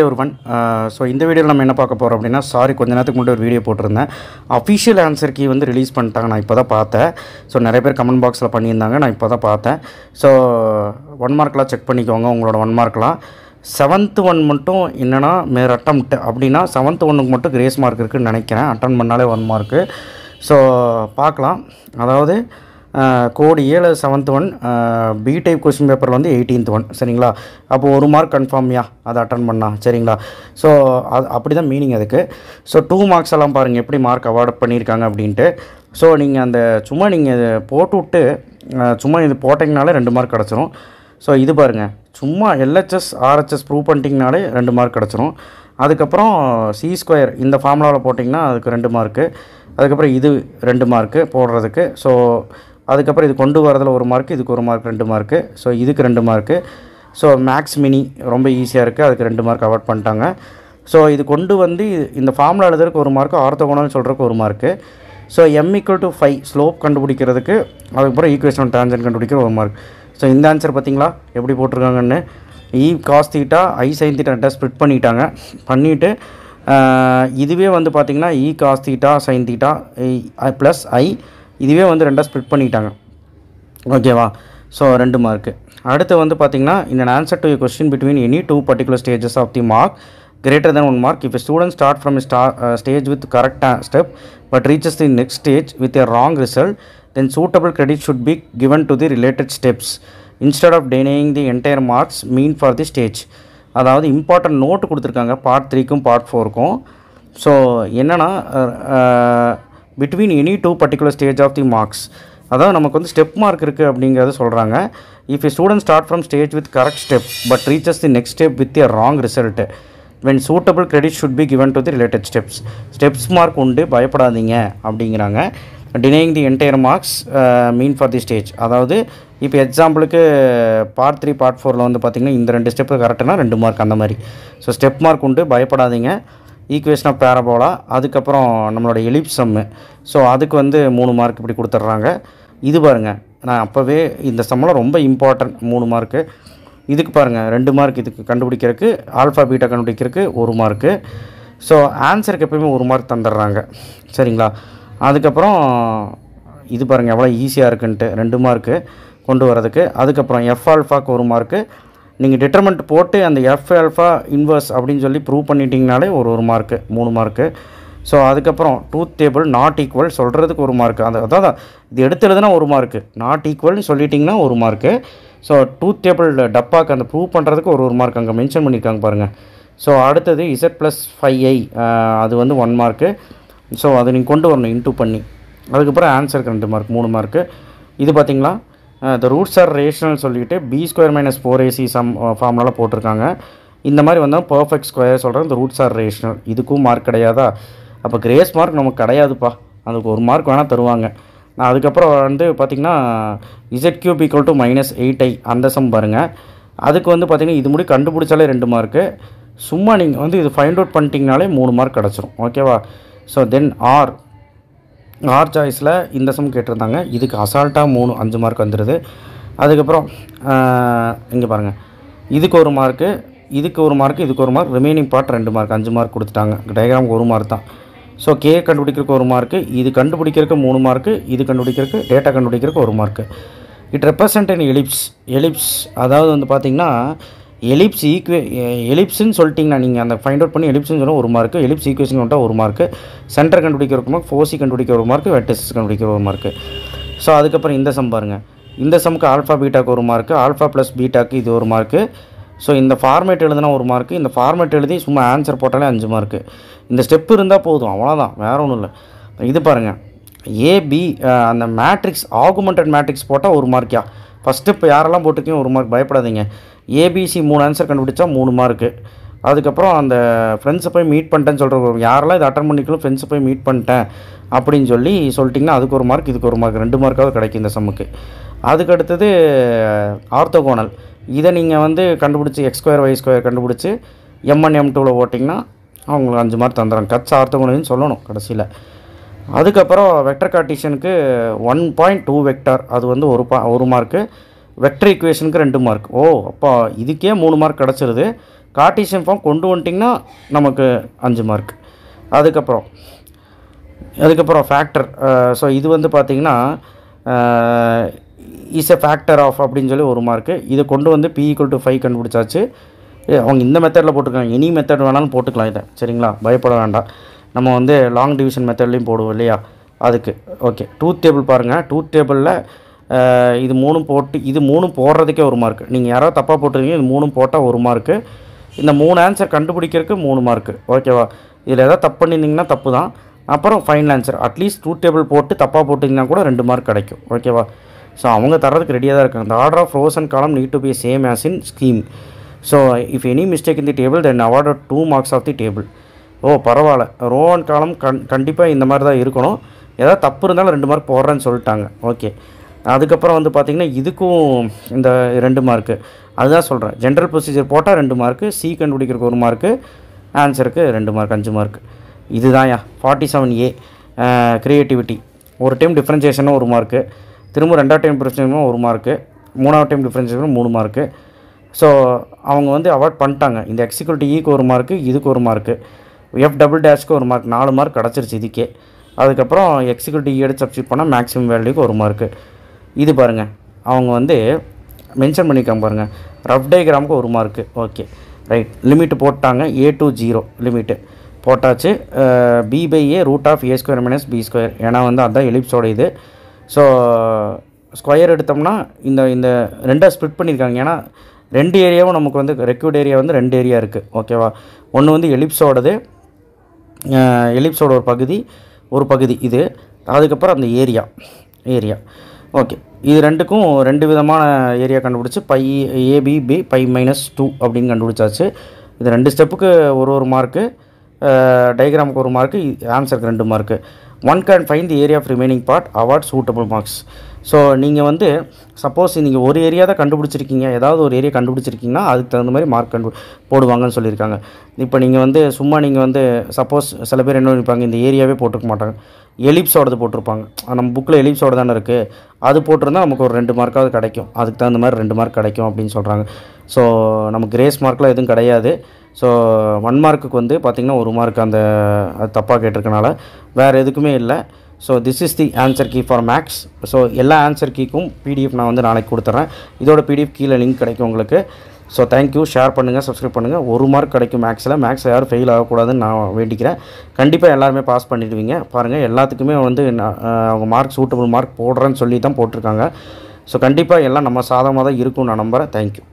ஒரு one so இந்த வீடியோவில் நம்ம என்ன பார்க்க போகிறோம் அப்படின்னா சாரி கொஞ்ச நேரத்துக்கு முன்னாடி ஒரு வீடியோ போட்டிருந்தேன். அஃபிஷியல் ஆன்சர் கீ வந்து ரிலீஸ் பண்ணிட்டாங்க நான் இப்போ தான் பார்த்தேன். ஸோ நிறைய பேர் கமெண்ட் பாக்ஸில் பண்ணியிருந்தாங்க நான் இப்போ தான் பார்த்தேன் ஸோ ஒன் மார்க்லாம் செக் பண்ணிக்கோங்க உங்களோட ஒன் மார்க்லாம் செவன்த்து ஒன் மட்டும் என்னென்னா மேர் அட்டம்ப்ட் அப்படின்னா செவன்த்து ஒன்றுக்கு மட்டும் கிரேஸ் மார்க் இருக்குதுன்னு நினைக்கிறேன். அட்டன் பண்ணாலே ஒன் மார்க்கு ஸோ பார்க்கலாம். அதாவது கோடு ஏழு seventh one B type question பேப்பரில் வந்து எயிட்டீன்த் ஒன் சரிங்களா? அப்போது ஒரு மார்க் கன்ஃபார்ம்யா அதை அட்டன் பண்ணா சரிங்களா? ஸோ அது அப்படி தான் மீனிங் அதுக்கு. ஸோ டூ மார்க்ஸ் எல்லாம் பாருங்கள் எப்படி மார்க் அவார்ட் பண்ணியிருக்காங்க அப்படின்ட்டு. ஸோ நீங்கள் அந்த சும்மா நீங்கள் இதை போட்டு விட்டு சும்மா இது போட்டிங்கனாலே ரெண்டு மார்க் கிடச்சிரும். ஸோ இது பாருங்கள் சும்மா எல்ஹெச்எஸ் ஆர்ஹெச்எஸ் ப்ரூவ் பண்ணிட்டிங்கனாலே ரெண்டு மார்க் கிடச்சிரும். அதுக்கப்புறம் சி ஸ்கொயர் இந்த ஃபார்முலாவில் போட்டிங்கன்னா அதுக்கு ரெண்டு மார்க்கு அதுக்கப்புறம் இது ரெண்டு மார்க்கு போடுறதுக்கு. ஸோ அதுக்கப்புறம் இது கொண்டு வரதில் ஒரு மார்க்கு இதுக்கு ஒரு மார்க் ரெண்டு மார்க்கு ஸோ இதுக்கு ரெண்டு மார்க்கு ஸோ மேக்ஸ் மினி ரொம்ப ஈஸியாக இருக்குது அதுக்கு ரெண்டு மார்க் அவார்ட் பண்ணிட்டாங்க. ஸோ இது கொண்டு வந்து இந்த ஃபார்முலா எழுதுறதுக்கு ஒரு மார்க்கு ஆர்த்தகோணம்னு சொல்கிறதுக்கு ஒரு mark so M equal to five slope கண்டுபிடிக்கிறதுக்கு அதுக்கப்புறம் ஈக்குவேஷன் டான்ஜன் கண்டுபிடிக்கிற ஒரு மார்க் ஸோ இந்த ஆன்சர் பார்த்தீங்களா? எப்படி போட்டிருக்காங்கன்னு? E cos theta I sine theta split பண்ணிட்டாங்க. பண்ணிவிட்டு இதுவே வந்து பார்த்திங்கன்னா E cos theta sine theta plus I இதுவே வந்து ரெண்டாக ஸ்ப்ளிட் பண்ணிட்டாங்க ஓகேவா ஸோ ரெண்டு மார்க்கு அடுத்து வந்து பார்த்திங்கன்னா in answer to question between any two particular stages of the mark greater then one mark if student start from ஸ்டா ஸ்டேஜ் வித் கரெக்டாக step but reaches the next stage with a wrong result then suitable credit should be given to the related steps instead of denying the entire marks mean for the stage அதாவது important note கொடுத்துருக்காங்க part த்ரீக்கும் part ஃபோருக்கும் so என்னென்னா between any two particular stage of the marks அதாவது நமக்கு வந்து step mark இருக்குது அப்படிங்கிறத சொல்கிறாங்க if a student start from stage with correct step but reaches the next step with a wrong result when suitable credit should be given to the related steps steps mark உண்டு பயப்படாதீங்க அப்படிங்கிறாங்க. Denying the entire marks mean for the stage அதாவது இப்போ எக்ஸாம்பிளுக்கு part three part ஃபோரில் வந்து பார்த்திங்கன்னா இந்த ரெண்டு ஸ்டெப்பு கரெக்டுனா ரெண்டு மார்க் அந்த மாதிரி. ஸோ ஸ்டெப் மார்க் உண்டு பயப்படாதீங்க. ஈக்குவேஷன் ஆஃப் பேரபோலா அதுக்கப்புறம் நம்மளோட எலிப் சம்மு ஸோ அதுக்கு வந்து மூணு மார்க் இப்படி கொடுத்துட்றாங்க. இது பாருங்கள் நான் அப்போவே இந்த சம்மெல்லாம் ரொம்ப இம்பார்ட்டன்ட் மூணு மார்க்கு இதுக்கு பாருங்கள் ரெண்டு மார்க் இதுக்கு கண்டுபிடிக்கிறதுக்கு ஆல்ஃபா பீட்டா கண்டுபிடிக்கிறதுக்கு ஒரு மார்க்கு ஸோ ஆன்சருக்கு எப்பயுமே ஒரு மார்க் தந்துடுறாங்க. சரிங்களா? அதுக்கப்புறம் இது பாருங்கள் எவ்வளோ ஈஸியாக இருக்குன்ட்டு ரெண்டு மார்க்கு கொண்டு வரதுக்கு அதுக்கப்புறம் எஃப் ஆல்ஃபாக்கு ஒரு மார்க்கு நீங்கள் டிட்டர்மெண்ட் போட்டு அந்த எஃப் ஆல்ஃபா இன்வர்ஸ் அப்படின்னு சொல்லி ப்ரூவ் பண்ணிட்டீங்கனாலே ஒரு ஒரு மார்க்கு மூணு மார்க்கு ஸோ அதுக்கப்புறம் டூத் டேபிள் நாட் ஈக்குவல் சொல்கிறதுக்கு ஒரு மார்க்கு அது அதான் இது எடுத்து எழுதுனா ஒரு மார்க்கு நாட் ஈக்குவல்னு சொல்லிட்டிங்கன்னா ஒரு மார்க்கு ஸோ டூத் டேபிள் டப்பாக்கு அந்த ப்ரூவ் பண்ணுறதுக்கு ஒரு ஒரு மார்க் அங்கே மென்ஷன் பண்ணியிருக்காங்க பாருங்கள் ஸோ அடுத்தது இசட் ப்ளஸ் ஃபைவ் ஐ அது வந்து ஒன் மார்க்கு ஸோ அதை நீங்கள் கொண்டு வரணும் இன்டூ பண்ணி. அதுக்கப்புறம் ஆன்சருக்கு ரெண்டு மார்க் மூணு மார்க்கு இது பார்த்தீங்களா த ரூட்ஸ் ஆர் ரேஷனல் சொல்லிவிட்டு B square minus four AC sum ஃபார்ம்லாம் போட்டிருக்காங்க. இந்த மாதிரி வந்தால் பர்ஃபெக்ட் ஸ்கொயர் சொல்கிறேன் இந்த ரூட்ஸ் ஆர் ரேஷனல் இதுக்கும் மார்க் கிடையாதா? அப்போ கிரேஸ் மார்க் நமக்கு கிடையாதுப்பா. அதுக்கு ஒரு மார்க் வேணால் தருவாங்க. நான் அதுக்கப்புறம் வந்து பார்த்திங்கன்னா Z cube equal to minus eight I அந்த சம் பாருங்கள் அதுக்கு வந்து பார்த்திங்கன்னா இது முடி கண்டுபிடிச்சாலே ரெண்டு மார்க்கு சும்மா நீங்கள் வந்து இது ஃபைண்ட் அவுட் பண்ணிட்டீங்கனாலே மூணு மார்க் கிடச்சிரும். ஓகேவா ஸோ தென் ஆர் ஆர் சாய்ஸில் இந்த சம் கேட்டிருந்தாங்க. இதுக்கு அசால்ட்டாக மூணு அஞ்சு மார்க் வந்துடுது அதுக்கப்புறம் இங்கே பாருங்கள் இதுக்கு ஒரு மார்க்கு இதுக்கு ஒரு மார்க் இதுக்கு ஒரு மார்க் ரிமைனிங் பார்ட் ரெண்டு மார்க் அஞ்சு மார்க் கொடுத்துட்டாங்க. டயக்ராமுக்கு ஒரு மார்க் தான். ஸோ கே கண்டுபிடிக்கிறதுக்கு ஒரு மார்க்கு இது கண்டுபிடிக்கிறதுக்கு மூணு மார்க்கு இது கண்டுபிடிக்கிறதுக்கு டேட்டா கண்டுபிடிக்கிறதுக்கு ஒரு mark it represent and ellipse ellipse அதாவது வந்து பார்த்திங்கன்னா எலிப்ஸ் ஈக்குவே எலிப்ஸ்ன்னு சொல்லிட்டிங்கன்னா நீங்கள் அந்த ஃபைண்ட் அவுட் பண்ணி எலிப்ஸ்னு சொன்னால் ஒரு மார்க்கு எலிப்ஸ் ஈக்குவேஷன் வந்துட்டால் ஒரு மார்க்கு சென்டர் கண்டுபிடிக்கிற ஒரு மார்க் ஃபோசி கண்டுபிடிக்கிற ஒரு மார்க்கு வெட்டஸ் கண்டுபிடிக்கிற ஒரு மார்க்கு ஸோ அதுக்கப்புறம் இந்த சம் பாருங்கள் இந்த சம்க்கு ஆல்ஃபா பீட்டாக்கு ஒரு மார்க்கு ஆல்ஃபா ப்ளஸ் பீட்டாக்கு இது ஒரு மார்க்கு ஸோ இந்த ஃபார்மேட் எழுதுனா ஒரு மார்க்கு இந்த ஃபார்மேட் எழுதி சும்மா ஆன்சர் போட்டாலே அஞ்சு மார்க்கு இந்த ஸ்டெப் இருந்தால் போதும் அவ்வளோதான் வேற ஒன்றும் இல்லை. இது பாருங்கள் ஏபி அந்த மேட்ரிக்ஸ் ஆகுமெண்டட் மேட்ரிக்ஸ் போட்டால் ஒரு மார்க்கியா ஃபஸ்ட் இப்போ யாரெல்லாம் போட்டுக்கையும் ஒரு மார்க் பயப்படாதீங்க. ஏபிசி மூணு ஆன்சர் கண்டுபிடிச்சா மூணு மார்க்கு அதுக்கப்புறம் அந்த ஃப்ரெண்ட்ஸை போய் மீட் பண்ணிட்டேன்னு சொல்கிற யாரெல்லாம் இதை அட்டன் பண்ணிக்கலாம் ஃப்ரெண்ட்ஸை போய் மீட் பண்ணிட்டேன் அப்படின்னு சொல்லி சொல்லிட்டிங்கன்னா அதுக்கு ஒரு மார்க் இதுக்கு ஒரு மார்க் ரெண்டு மார்க்காவது கிடைக்கும் இந்த சம்முக்கு அதுக்கு அடுத்தது ஆர்த்தோகோனல் இதை நீங்கள் வந்து கண்டுபிடிச்சி எக்ஸ் ஸ்கொயர் ஒய் ஸ்கொயர் கண்டுபிடிச்சி எம்என் எம் டூவில் ஓட்டிங்கன்னா அவங்களுக்கு அஞ்சு மார்க் தந்துடுறாங்க. கட்ஸ் ஆர்த்தோகோனல்னு சொல்லணும் கடைசியில். அதுக்கப்புறம் வெக்டர் கார்டிஷனுக்கு ஒன் பாயிண்ட் டூ வெக்டர் அது வந்து ஒரு பா ஒரு மார்க்கு வெக்டர் ஈக்குவேஷனுக்கு ரெண்டு மார்க் ஓ அப்போ இதுக்கே மூணு மார்க் கிடச்சிருது. கார்டீசியன் ஃபார்ம் கொண்டு வந்துட்டிங்கன்னா நமக்கு அஞ்சு மார்க் அதுக்கப்புறம் அதுக்கப்புறம் ஃபேக்டர் ஸோ இது வந்து பார்த்திங்கன்னா இஸ் எ ஃபேக்டர் ஆஃப் அப்படின்னு சொல்லி ஒரு மார்க்கு இதை கொண்டு வந்து பி ஈக்குவல் டு ஃபைவ் கண்டுபிடிச்சாச்சு. அவங்க இந்த மெத்தடில் போட்டிருக்காங்க எனி மெத்தட் வேணாலும் போட்டுக்கலாம் இதை. சரிங்களா? பயப்பட வேண்டாம். நம்ம வந்து லாங் டிவிஷன் மெத்தட்லேயும் போடுவோம் இல்லையா? அதுக்கு. ஓகே டூத் டேபிள் பாருங்கள் டூத் டேபிளில் இது மூணும் போட்டு இது மூணும் போடுறதுக்கே ஒரு மார்க் நீங்கள் யாராவது தப்பாக போட்டிருக்கீங்க இது மூணும் போட்டால் ஒரு மார்க்கு இந்த மூணு ஆன்சர் கண்டுபிடிக்கிறதுக்கு மூணு மார்க்கு ஓகேவா இதில் எதாவது தப்பு பண்ணியிருந்தீங்கன்னா தப்பு தான். அப்புறம் final answer at least true table போட்டு தப்பாக போட்டிங்கன்னா கூட ரெண்டு மார்க் கிடைக்கும். ஓகேவா ஸோ அவங்க தரதுக்கு ரெடியாக தான் இருக்காங்க. இந்த order of rows and column need to be same as in scheme so if any mistake in the table then awarded two marks of the table oh பரவாயில்ல. ரோ அண்ட் காலம் கண் கண்டிப்பாக இந்த மாதிரி தான் இருக்கணும். ஏதாவது தப்பு இருந்தாலும் ரெண்டு மார்க் போடுறேன்னு சொல்லிட்டாங்க. ஓகே அதுக்கப்புறம் வந்து பார்த்திங்கன்னா இதுக்கும் இந்த ரெண்டு மார்க்கு அதுதான் சொல்கிறேன் ஜென்ரல் ப்ரொசீஜர் போட்டால் ரெண்டு மார்க்கு சி கண்டுபிடிக்கிறதுக்கு ஒரு மார்க்கு ஆன்சருக்கு ரெண்டு மார்க் அஞ்சு மார்க் இதுதான்யா ஃபார்ட்டி செவன் ஏ க்ரியேட்டிவிட்டி ஒரு டைம் டிஃப்ரென்சியேஷனும் ஒரு மார்க்கு திரும்ப ரெண்டாவது டைம் டிஃப்ரென்சியேஷனும் ஒரு மார்க்கு மூணாவது டைம் டிஃப்ரென்சியேஷனும் மூணு மார்க்கு ஸோ அவங்க வந்து அவாய்ட் பண்ணிட்டாங்க. இந்த எக்ஸிக்யூட்டிவ் ஈக்கு e ஒரு மார்க்கு இதுக்கு ஒரு மார்க்கு எஃப் டபுள் டேஷ்க்கு ஒரு மார்க் நாலு மார்க் கிடச்சிருச்சு இதுக்கே. அதுக்கப்புறம் எக்ஸிக்யூட்டிவ் e எடுத்து சப்ஸ்டியூட் பண்ணால் மேக்ஸிமம் வேல்யூக்கு ஒரு மார்க்கு இது பாருங்கள் அவங்க வந்து மென்ஷன் பண்ணியிருக்காங்க பாருங்கள் ரஃப் டயக்ராமுக்கு ஒரு மார்க்கு ஓகே ரைட் லிமிட் போட்டாங்க. ஏ டு ஜீரோ லிமிட்டு போட்டாச்சு. B by A root of A square minus B square ஏன்னா வந்து அதுதான் எலிப்ஸோட இது. ஸோ ஸ்கொயர் எடுத்தோம்னா இந்த இந்த ரெண்டாக ஸ்ப்ளிட் பண்ணியிருக்காங்க ஏன்னா ரெண்டு ஏரியாவும் நமக்கு வந்து ரெக்யூட் ஏரியா வந்து ரெண்டு ஏரியா இருக்குது ஓகேவா ஒன்று வந்து எலிப்ஸோடது எலிப்ஸோட ஒரு பகுதி ஒரு பகுதி இது. அதுக்கப்புறம் அந்த ஏரியா ஏரியா ஓகே இது ரெண்டுக்கும் ரெண்டு விதமான ஏரியா கண்டுபிடிச்சி pi A B B pi minus two அப்படின்னு கண்டுபிடிச்சாச்சு. இது ரெண்டு ஸ்டெப்புக்கு ஒரு ஒரு மார்க்கு டயக்ராமுக்கு ஒரு மார்க்கு ஆன்சருக்கு ரெண்டு mark one can find the area of remaining part award suitable marks so நீங்கள் வந்து சப்போஸ் நீங்கள் ஒரு ஏரியா தான் கண்டுபிடிச்சிருக்கீங்க ஏதாவது ஒரு ஏரியா கண்டுபிடிச்சிருக்கீங்கன்னா அதுக்கு தகுந்த மாதிரி மார்க் கண்டு போடுவாங்கன்னு சொல்லியிருக்காங்க. இப்போ நீங்கள் வந்து சும்மா நீங்கள் வந்து சப்போஸ் சில பேர் என்ன நினைப்பாங்க இந்த ஏரியாவே போட்டிருக்க மாட்டாங்க. எலிப்ஸோடது போட்டிருப்பாங்க. நம்ம புக்கில் எலிப்ஸோட தானே இருக்குது அது போட்டிருந்தா நமக்கு ஒரு ரெண்டு மார்க்காவது கிடைக்கும். அதுக்கு தகுந்த மாதிரி ரெண்டு மார்க் கிடைக்கும் அப்படின்னு சொல்கிறாங்க ஸோ நமக்கு கிரேஸ் மார்க்லாம் எதுவும் கிடையாது. ஸோ ஒன் மார்க்குக்கு வந்து பார்த்திங்கன்னா ஒரு மார்க் அந்த அது தப்பாக கேட்டிருக்கனால வேறு எதுக்குமே இல்லை. So this is the answer key for maths so எல்லா ஆன்சர் கீக்கும் பிடிஎஃப் நான் வந்து நாளைக்கு கொடுத்துட்றேன் இதோட பிடிஎஃப் கீழே லிங்க் கிடைக்கும் உங்களுக்கு. ஸோ தேங்க்யூ ஷேர் பண்ணுங்கள் சப்ஸ்கிரைப் பண்ணுங்கள் ஒரு மார்க் கிடைக்கும் மேக்ஸில் மேக்ஸ் யாரும் ஃபெயில் ஆகக்கூடாதுன்னு நான் வேண்டிக்கிறேன். கண்டிப்பாக எல்லாருமே பாஸ் பண்ணிடுவீங்க. பாருங்கள் எல்லாத்துக்குமே வந்து நான், அவங்க மார்க் சூட்டபுள் மார்க் போடுறேன்னு சொல்லி தான் போட்டிருக்காங்க. ஸோ கண்டிப்பாக எல்லாம் நம்ம சாதமாக தான் இருக்கும் நான் நம்புகிறேன் தேங்க்யூ